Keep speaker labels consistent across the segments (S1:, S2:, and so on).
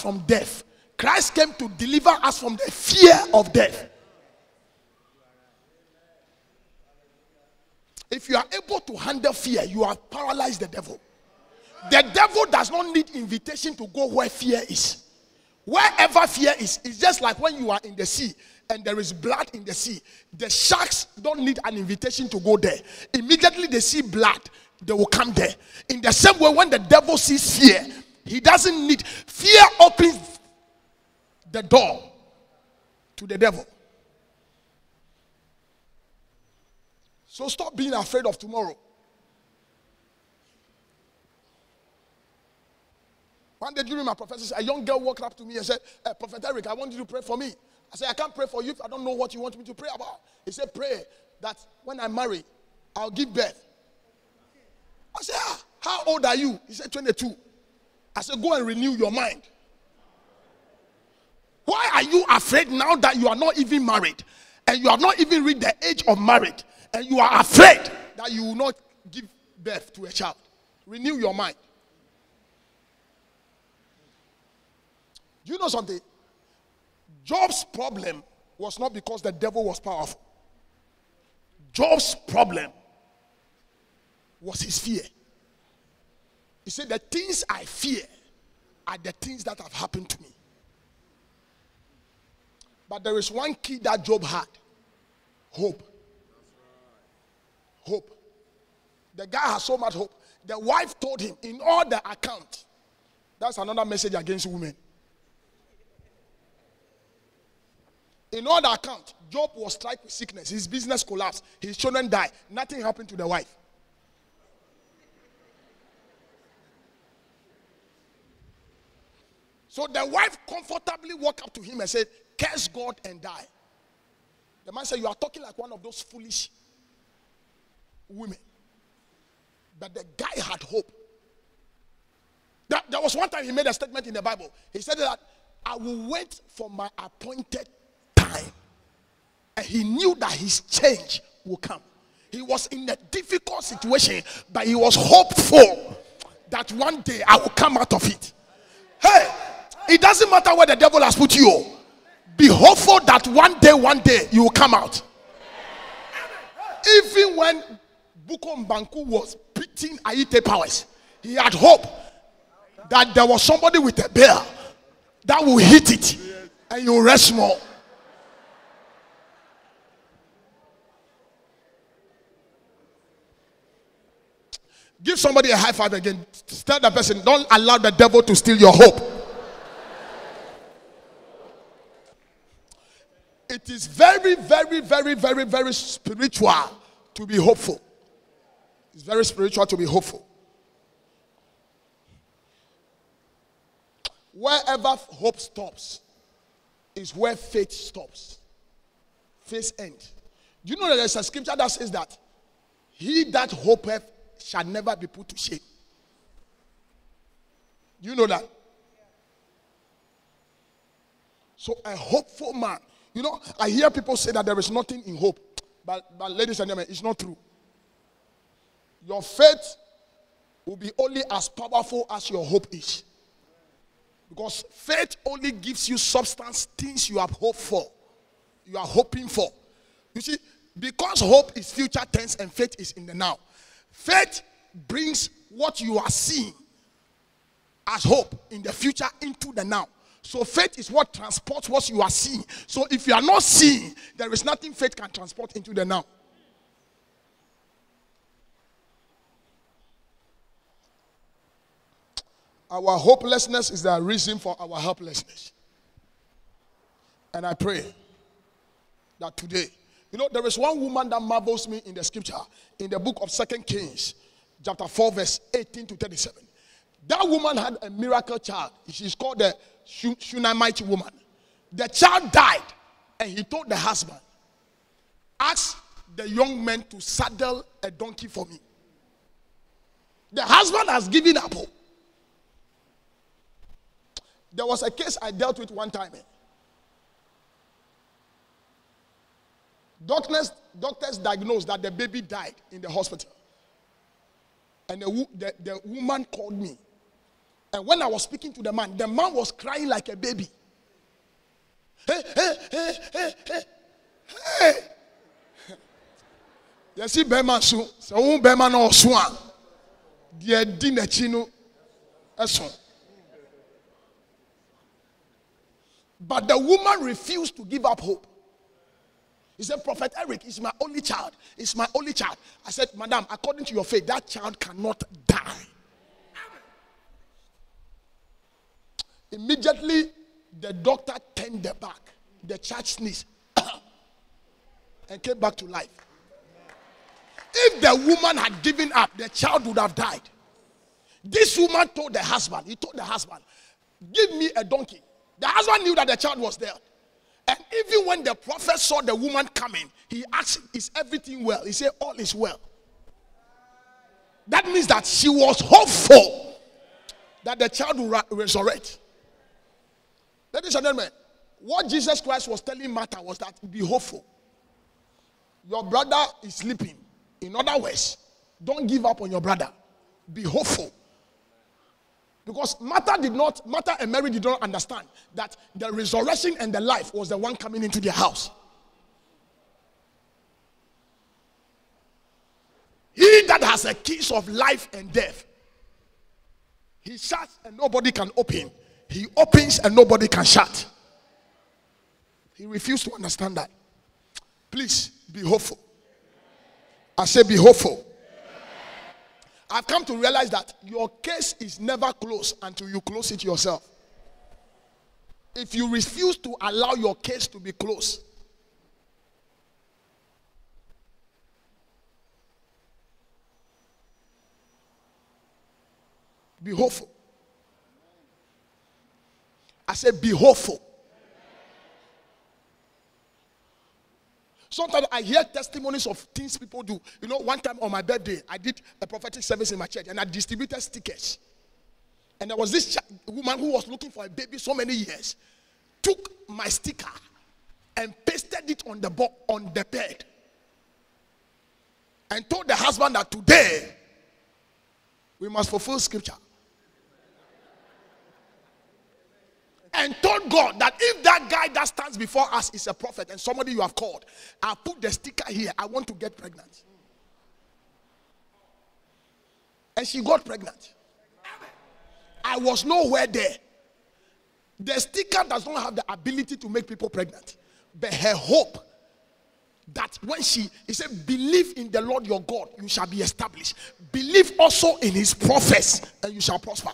S1: from death. Christ came to deliver us from the fear of death. If you are able to handle fear, you have paralyzed the devil. The devil does not need invitation to go where fear is. Wherever fear is, it's just like when you are in the sea and there is blood in the sea. The sharks don't need an invitation to go there. Immediately they see blood, they will come there. In the same way, when the devil sees fear, he doesn't need fear opens the door to the devil. So stop being afraid of tomorrow. One day during my prophecy, a young girl walked up to me and said, hey, Prophet Eric, I want you to pray for me. I said, I can't pray for you if I don't know what you want me to pray about. He said, Pray that when I marry, I'll give birth. I said, ah, How old are you? He said, 22. I said, Go and renew your mind. Why are you afraid now that you are not even married and you have not even reached the age of marriage and you are afraid that you will not give birth to a child? Renew your mind. You know something? Job's problem was not because the devil was powerful. Job's problem was his fear. He said, The things I fear are the things that have happened to me. But there is one key that Job had hope. Hope. The guy has so much hope. The wife told him, in all the account, that's another message against women. In all the account, Job was struck with sickness. His business collapsed. His children died. Nothing happened to the wife. So the wife comfortably walked up to him and said, Curse God and die. The man said, You are talking like one of those foolish women. But the guy had hope. That, there was one time he made a statement in the Bible. He said that I will wait for my appointed time. And he knew that his change will come. He was in a difficult situation, but he was hopeful that one day I will come out of it. Hey, it doesn't matter where the devil has put you. Be hopeful that one day, one day you will come out. Even when Bukom Banku was beating Ayitey Powers, he had hope that there was somebody with a bear that will hit it and you rest more. Give somebody a high five again. Tell the person, don't allow the devil to steal your hope. It is very, very, very, very, very spiritual to be hopeful. It's very spiritual to be hopeful. Wherever hope stops is where faith stops. Faith ends. Do you know that there's a scripture that says that he that hopeth shall never be put to shame. Do you know that? So a hopeful man. You know, I hear people say that there is nothing in hope. But, but ladies and gentlemen, it's not true. Your faith will be only as powerful as your hope is. Because faith only gives you substance, things you have hoped for. You are hoping for. You see, because hope is future tense and faith is in the now. Faith brings what you are seeing as hope in the future into the now. So faith is what transports what you are seeing. So if you are not seeing, there is nothing faith can transport into the now. Our hopelessness is the reason for our helplessness. And I pray that today, you know, there is one woman that marvels me in the scripture, in the book of Second Kings, chapter 4, verse 18 to 37. That woman had a miracle child. She's called the Shunammite woman. The child died, and he told the husband, Ask the young man to saddle a donkey for me. The husband has given up. There was a case I dealt with one time. Eh? Doctors, doctors diagnosed that the baby died in the hospital. And the, the, the woman called me And when I was speaking to the man, the man was crying like a baby. Hey, hey, hey, hey, hey, hey. so sɛ wɔn bɛrima na ɔso a deɛ but the woman refused to give up hope. He said prophet eric is my only child. It's my only child. I said madam according to your faith that child cannot die immediately the doctor turned the back the church sneezed and came back to life if the woman had given up, the child would have died. This woman told the husband, he told the husband, Give me a donkey. The husband knew that the child was there. And even when the prophet saw the woman coming, he asked, Is everything well? He said, All is well. That means that she was hopeful that the child would resurrect. Ladies and gentlemen, what Jesus Christ was telling Martha was that be hopeful. Your brother is sleeping. In other words, don't give up on your brother. Be hopeful. Because Martha did not, Martha and Mary did not understand that the resurrection and the life was the one coming into their house. He that has a keys of life and death, he shuts and nobody can open. He opens and nobody can shut. He refused to understand that. Please be hopeful. I say, be hopeful. I've come to realize that your case is never closed until you close it yourself. If you refuse to allow your case to be closed, be hopeful. Said, be hopeful. Sometimes I hear testimonies of things people do. You know, one time on my birthday, I did a prophetic service in my church and I distributed stickers. And there was this woman who was looking for a baby so many years, took my sticker and pasted it on the bo- on the bed, and told the husband that today we must fulfill scripture. And told God that if that guy that stands before us is a prophet and somebody you have called, I'll put the sticker here. I want to get pregnant. And she got pregnant. I was nowhere there. The sticker does not have the ability to make people pregnant, but her hope that when she he said believe in the lord your god you shall be established believe also in his prophets and you shall prosper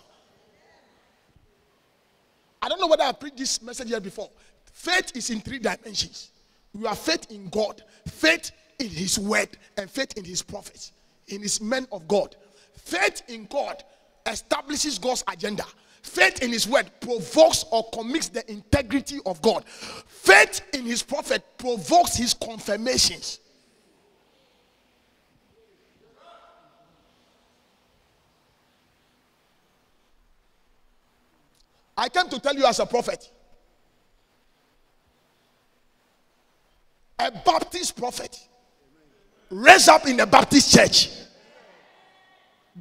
S1: I don't know whether I preached this message here before. Faith is in three dimensions. You have faith in God, faith in His word, and faith in His prophets, in His men of God. Faith in God establishes God's agenda. Faith in His word provokes or commits the integrity of God. Faith in His prophet provokes His confirmations. I came to tell you as a prophet. A Baptist prophet raised up in the Baptist church,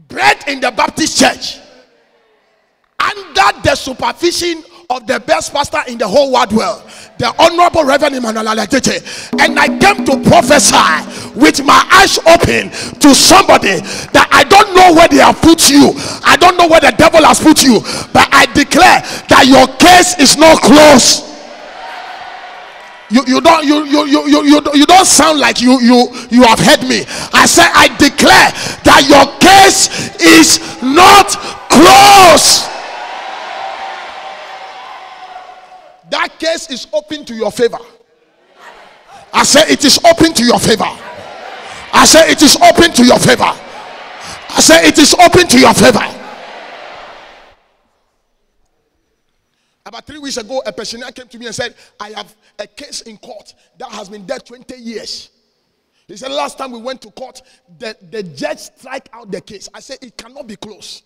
S1: bred in the Baptist church, under the supervision of the best pastor in the whole wide world, the Honorable Reverend Emmanuel Alatete. And I came to prophesy with my eyes open to somebody that I don't know where they have put you. I don't know where the devil has put you. But I declare that your case is not closed. You, you don't you, you, you, you, you, you don't sound like you, you you have heard me. I say I declare that your case is not closed. that case is open to your favor. I say it is open to your favor. I say it is open to your favor. I say it is open to your favor. About three weeks ago, a pensioner came to me and said, I have a case in court that has been there 20 years. He said, Last time we went to court, the, the judge strike out the case. I said, It cannot be closed.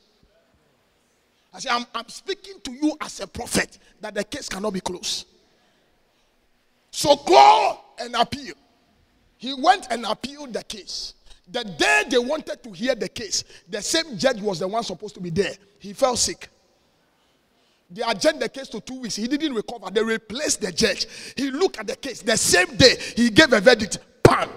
S1: I say, I'm, I'm speaking to you as a prophet that the case cannot be closed. So go and appeal. He went and appealed the case. The day they wanted to hear the case, the same judge was the one supposed to be there. He fell sick. They adjourned the case to two weeks. He didn't recover. They replaced the judge. He looked at the case. The same day, he gave a verdict. Bam!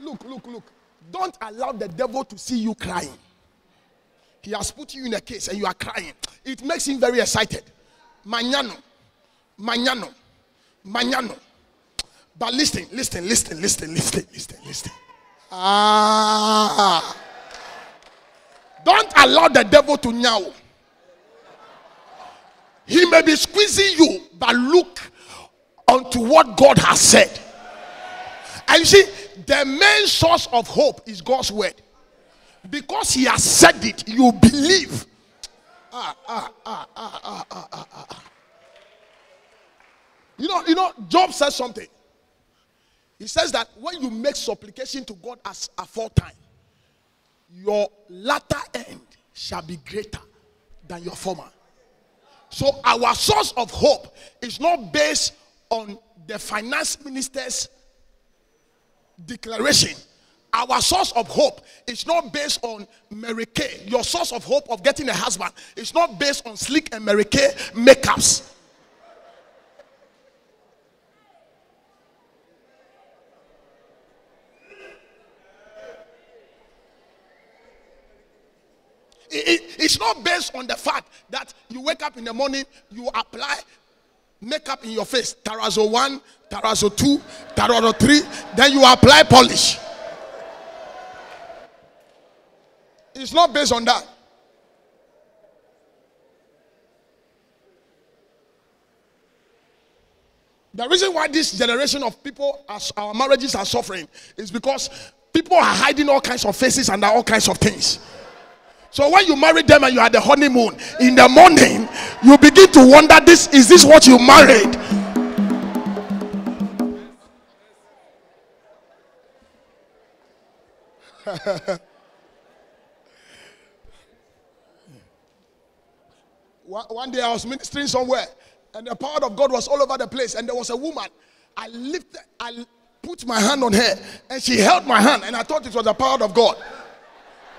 S1: Look, look, look. Don't allow the devil to see you crying. He has put you in a case and you are crying. It makes him very excited. Mañano, mañano, mañano. But listen, listen, listen, listen, listen, listen, listen. Ah. Don't allow the devil to now. He may be squeezing you, but look unto what God has said. And you see, the main source of hope is God's word. Because he has said it, you believe. Ah, ah, ah, ah, ah, ah, ah, ah. You know, you know, Job says something. He says that when you make supplication to God as aforetime, your latter end shall be greater than your former. So our source of hope is not based on the finance minister's declaration. Our source of hope is not based on Mary Kay. Your source of hope of getting a husband is not based on slick and Mary Kay makeups. It- it- it's not based on the fact that you wake up in the morning, you apply makeup in your face, Tarazo 1, Tarazo 2, Tarazo 3, then you apply polish. It's not based on that. The reason why this generation of people, as our marriages are suffering, is because people are hiding all kinds of faces under all kinds of things. So when you marry them and you had the honeymoon, in the morning you begin to wonder: This is this what you married? one, day I was ministering somewhere, and the power of God was all over the place, and there was a woman. I lifted, I put my hand on her, and she held my hand, and I thought it was the power of God.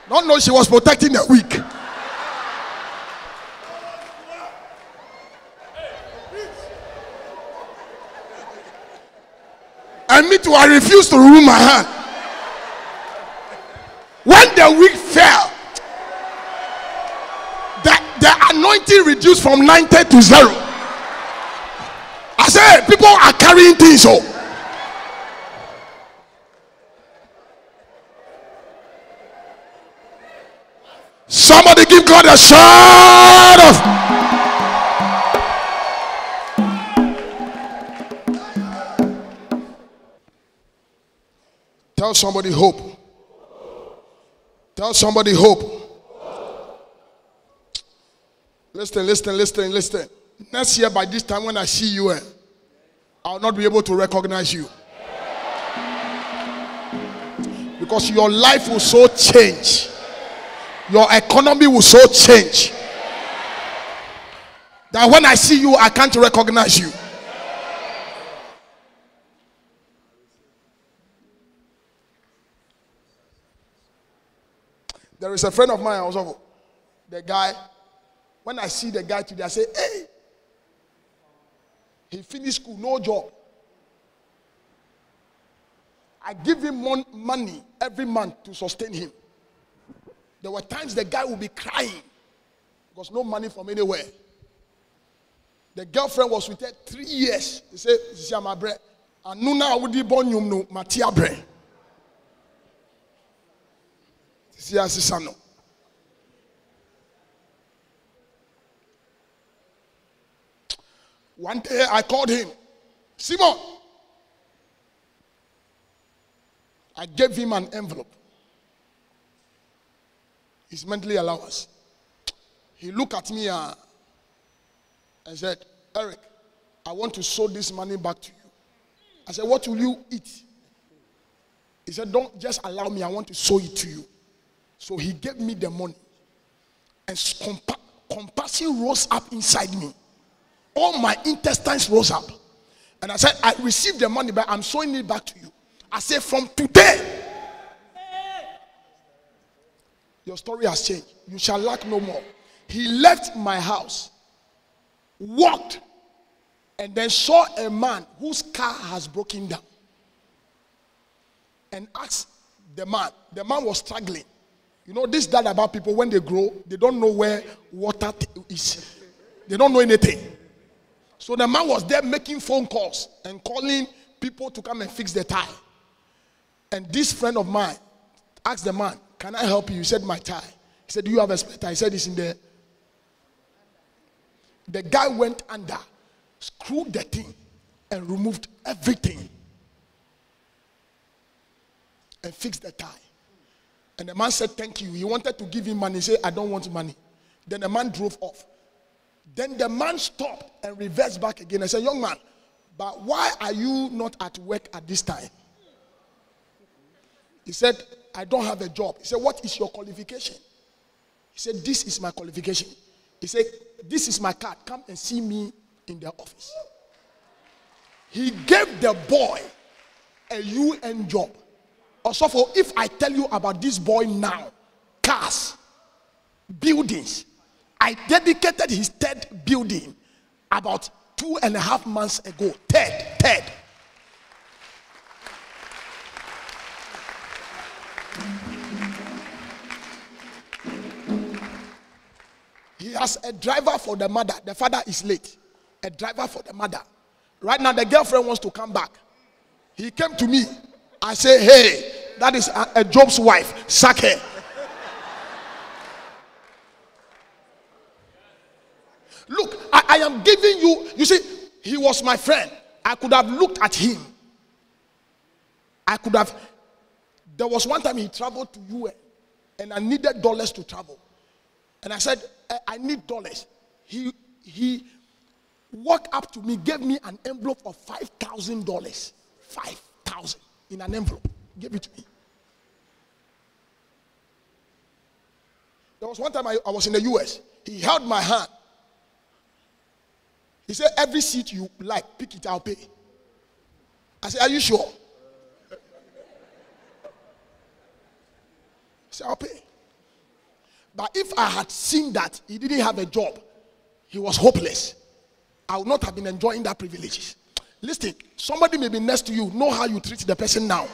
S1: Don't know she was protecting the weak. And me too, I refused to remove my hand. When the weak fell, the, anointing reduced from 90 to zero. I said, people are carrying things. Oh. Somebody give God a shout of. Tell somebody hope. Tell somebody hope. Listen, listen, listen, listen. Next year, by this time, when I see you, eh, I'll not be able to recognize you. Because your life will so change your economy will so change that when I see you, I can't recognize you. There is a friend of mine also, the guy. When I see the guy today, I say, hey, he finished school, no job. I give him mon- money every month to sustain him. There were times the guy would be crying because no money from anywhere. The girlfriend was with her three years. He said, "This is my bread." And Nuna would born you no Matia bread. This is One day I called him, Simon. I gave him an envelope his monthly allowance. He looked at me uh, and said, Eric, I want to sow this money back to you. I said, What will you eat? He said, Don't just allow me, I want to sow it to you. So he gave me the money. And compa- compassion rose up inside me. All my intestines rose up. And I said, I received the money, but I'm showing it back to you. I said, From today, your story has changed. You shall lack no more. He left my house, walked, and then saw a man whose car has broken down. And asked the man, the man was struggling. You know, this that about people when they grow, they don't know where water is. They don't know anything. So the man was there making phone calls and calling people to come and fix the tie. And this friend of mine asked the man, Can I help you? He said, My tie. He said, Do you have a spare tire? He said, It's in there. The guy went under, screwed the thing, and removed everything and fixed the tie. And the man said, Thank you. He wanted to give him money. He said, I don't want money. Then the man drove off. Then the man stopped and reversed back again. I said, Young man, but why are you not at work at this time? He said, I don't have a job. He said, What is your qualification? He said, This is my qualification. He said, This is my card. Come and see me in the office. He gave the boy a UN job. Also, for if I tell you about this boy now, cars, buildings, I dedicated his third building about two and a half months ago. Third, third. He has a driver for the mother. The father is late. A driver for the mother. Right now, the girlfriend wants to come back. He came to me. I say, hey, that is a, a Job's wife. Sack her. Look, I, I am giving you, you see, he was my friend. I could have looked at him. I could have. There was one time he traveled to UN and I needed dollars to travel. And I said, I, I need dollars. He he walked up to me, gave me an envelope of five thousand dollars. Five thousand in an envelope. Give it to me. There was one time I, I was in the US. He held my hand. He said, Every seat you like, pick it, I'll pay. I said, Are you sure? He said, I'll pay. But if I had seen that he didn't have a job, he was hopeless, I would not have been enjoying that privileges. Listen, somebody may be next to you. Know how you treat the person now.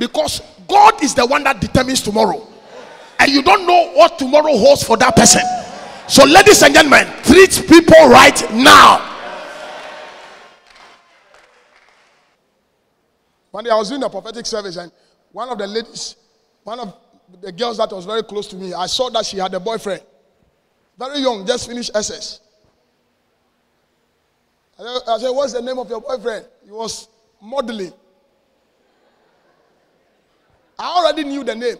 S1: Because God is the one that determines tomorrow. And you don't know what tomorrow holds for that person. So, ladies and gentlemen, treat people right now. One day I was doing a prophetic service, and one of the ladies, one of the girls that was very close to me, I saw that she had a boyfriend. Very young, just finished SS. I said, What's the name of your boyfriend? He was modeling. I already knew the name.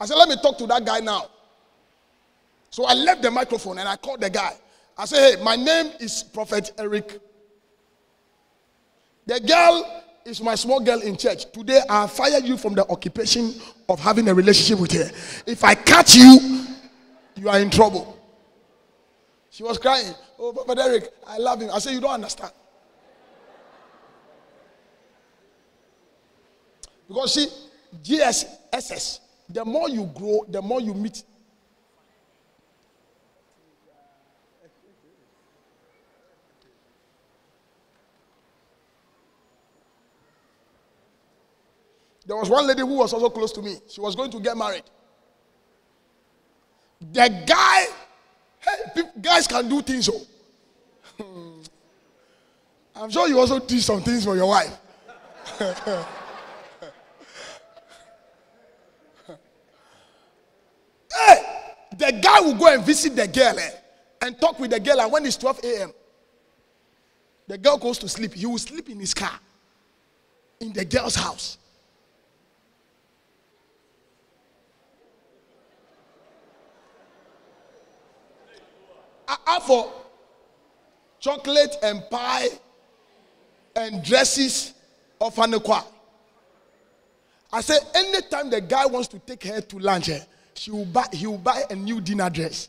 S1: I said, Let me talk to that guy now. So I left the microphone and I called the guy. I said, Hey, my name is Prophet Eric. The girl is my small girl in church. Today I fired you from the occupation of having a relationship with her. If I catch you, you are in trouble. She was crying. Oh, Prophet Eric, I love him. I said, You don't understand. Because see, GSSS, the more you grow, the more you meet. There was one lady who was also close to me. She was going to get married. The guy, hey, guys can do things. So. Oh. I'm sure you also do some things for your wife. the guy will go and visit the girl eh, and talk with the girl. And when it's 12 a.m., the girl goes to sleep. He will sleep in his car in the girl's house. For chocolate and pie and dresses of Anekwa. I said, anytime the guy wants to take her to lunch, eh, she will buy, he will buy a new dinner dress.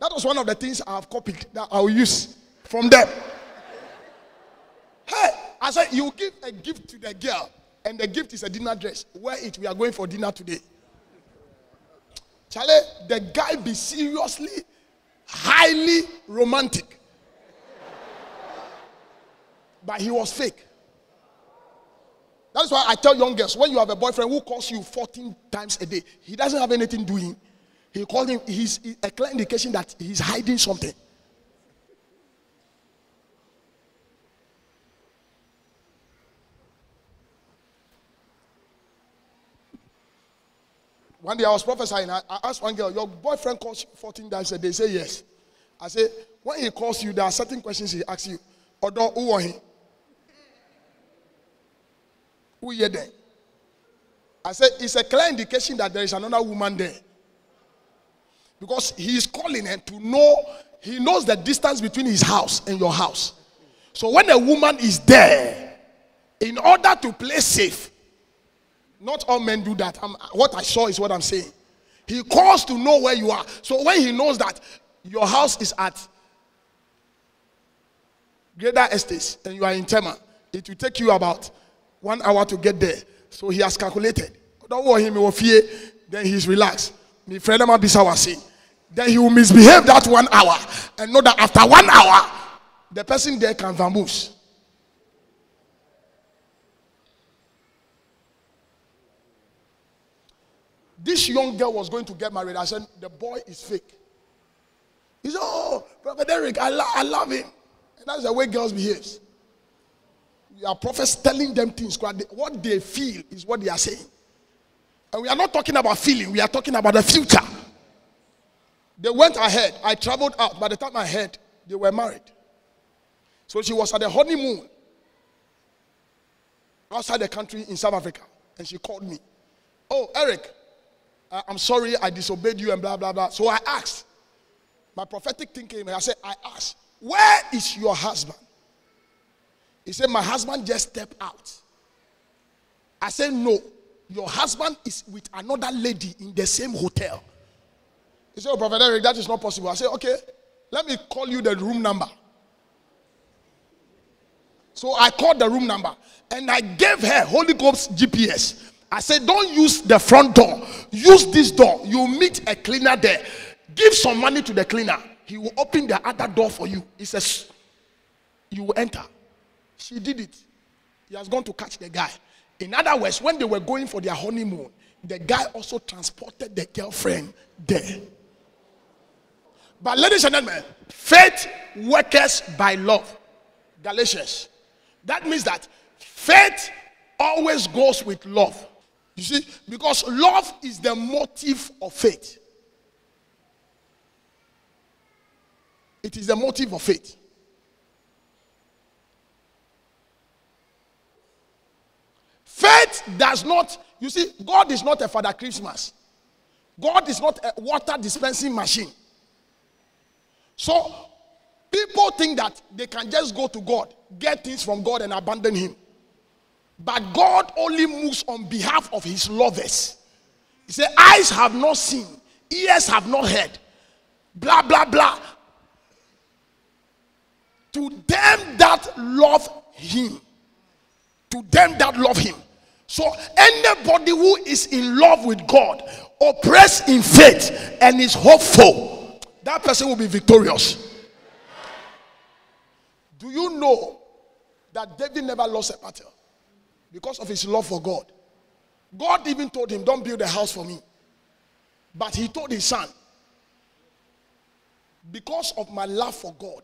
S1: That was one of the things I have copied that I will use from them. Hey, I said, you give a gift to the girl, and the gift is a dinner dress. Wear it. We are going for dinner today. Charlie, the guy be seriously, highly romantic. But he was fake. That's why I tell young girls when you have a boyfriend who calls you 14 times a day, he doesn't have anything doing. He called him, he's a clear indication that he's hiding something. One day I was prophesying. I, asked one girl, Your boyfriend calls you 14 times a day. Say yes. I say, When he calls you, there are certain questions he asks you. Odo, who are he? Who are there? I said, It's a clear indication that there is another woman there. Because he is calling her to know, he knows the distance between his house and your house. So when a woman is there, in order to play safe, not all men do that. I'm, what I saw is what I'm saying. He calls to know where you are. So when he knows that your house is at Greater Estates and you are in Tema, it will take you about one hour to get there. So he has calculated. Don't worry him, he will fear. Then he's relaxed. My friend say. Then he will misbehave that one hour and know that after one hour, the person there can vamoose. This young girl was going to get married. I said, The boy is fake. He said, Oh, Brother Derek, I, lo- I love him. And that's the way girls behave. We are prophets telling them things. What they feel is what they are saying. And we are not talking about feeling, we are talking about the future. They went ahead. I traveled out. By the time I heard, they were married. So she was at the honeymoon outside the country in South Africa. And she called me. Oh, Eric, I'm sorry I disobeyed you and blah, blah, blah. So I asked. My prophetic thing thinking, I said, I asked, where is your husband? He said, my husband just stepped out. I said, no, your husband is with another lady in the same hotel. He said, oh, Prophet Eric, that is not possible. I said, okay, let me call you the room number. So I called the room number and I gave her Holy Ghost GPS. I said, don't use the front door. Use this door. You meet a cleaner there. Give some money to the cleaner. He will open the other door for you. He says, you will enter. She did it. He has gone to catch the guy. In other words, when they were going for their honeymoon, the guy also transported the girlfriend there. But, ladies and gentlemen, faith works by love. Galatians. That means that faith always goes with love. You see, because love is the motive of faith. It is the motive of faith. Faith does not, you see, God is not a Father Christmas. God is not a water dispensing machine. So, people think that they can just go to God, get things from God, and abandon Him. But God only moves on behalf of his lovers. He said, Eyes have not seen, ears have not heard, blah, blah, blah. To them that love him, to them that love him. So, anybody who is in love with God, oppressed in faith, and is hopeful, that person will be victorious. Do you know that David never lost a battle? because of his love for God. God even told him, Don't build a house for me. But he told his son, Because of my love for God,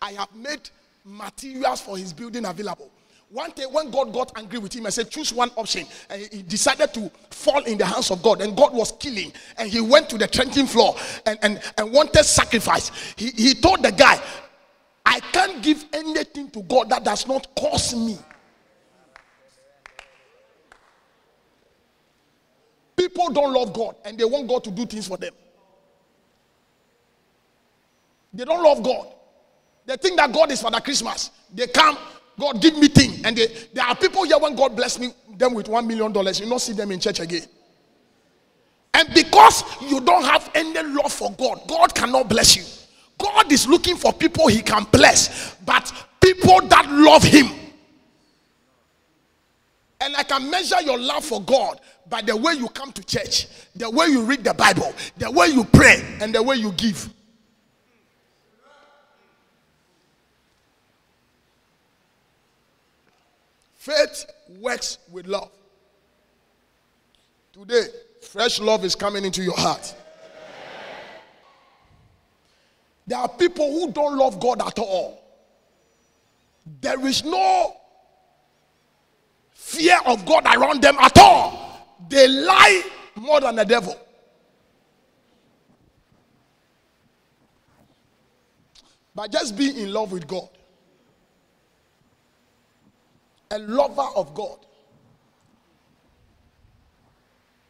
S1: I have made materials for his building available. One day, when God got angry with him and said, Choose one option, and he decided to fall in the hands of God, and God was killing, and he went to the trenching floor and, and, and wanted sacrifice. He, he told the guy, I can't give anything to God that does not cost me. People don't love God and they want God to do things for them. They don't love God. They think that God is for the Christmas. They come, God give me thing. And they, there are people here when God bless me them with one million dollars, you not see them in church again. And because you don't have any love for God, God cannot bless you. God is looking for people he can bless, but people that love Him. And I can measure your love for God by the way you come to church, the way you read the Bible, the way you pray, and the way you give. Faith works with love. Today, fresh love is coming into your heart. There are people who don't love God at all. There is no fear of God around them at all. They lie more than the devil. But just be in love with God, a lover of God,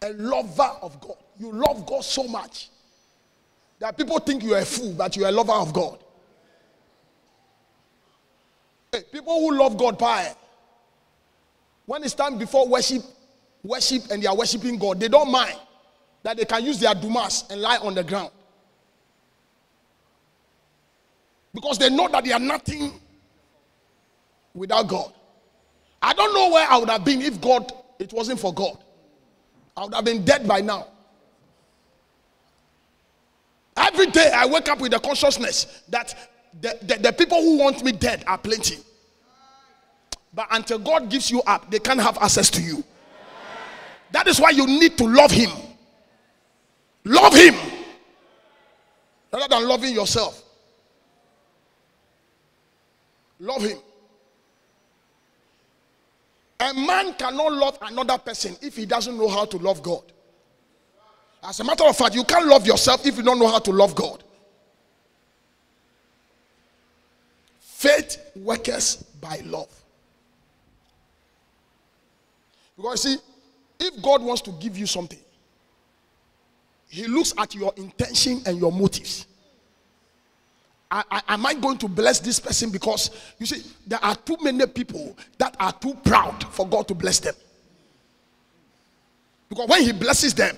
S1: a lover of God. You love God so much that people think you're a fool, but you're a lover of God. Hey, people who love God, pie. Eh, when it's time before worship, worship and they are worshiping God, they don't mind that they can use their dumas and lie on the ground. Because they know that they are nothing without God. I don't know where I would have been if God, it wasn't for God. I would have been dead by now. Every day I wake up with the consciousness that the, the, the, people who want me dead are plenty. But until God gives you up, they can't have access to you. That is why you need to love Him. Love Him rather than loving yourself. Love Him. A man cannot love another person if he doesn't know how to love God. As a matter of fact, you can't love yourself if you don't know how to love God. Faith works by love. Because see, if God wants to give you something, He looks at your intention and your motives. I, I, am I going to bless this person because you see, there are too many people that are too proud for God to bless them. Because when He blesses them,